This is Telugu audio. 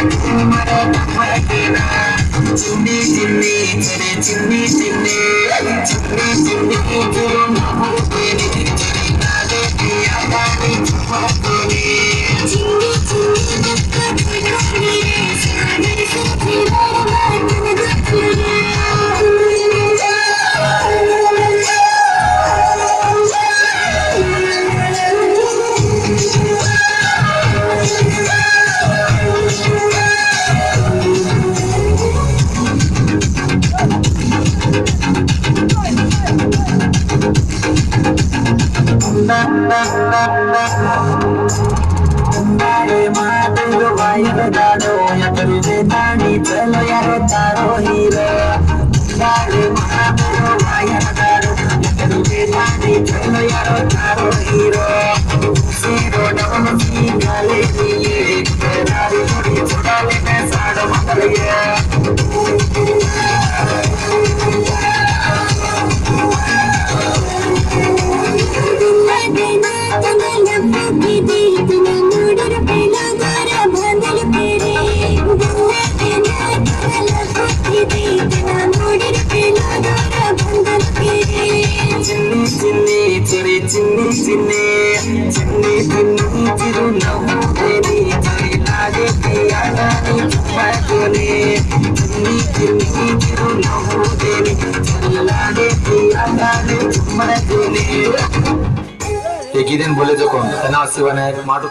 I'm Jimmy, Jimmy, Jimmy, Jimmy, Jimmy, Jimmy, ನಾಳೆ ಮಾತುಗಳು ವಾಯುಗಾಡೋ ಎದುರಿದೆ ತಾಣಿ ಚಲೋ ಯಾರುತ್ತಾರೋ ಹೀರೋ పిలిచినే చిన్ని పిన్ని చిరునవ్వునే నీ చెరిలాగే తీయగాని పట్టునే చిన్ని పిన్ని చిరునవ్వునే నీ చెరిలాగే తీయగాని పట్టునే ये गीत बोले जो कौन है ना शिवन है माटू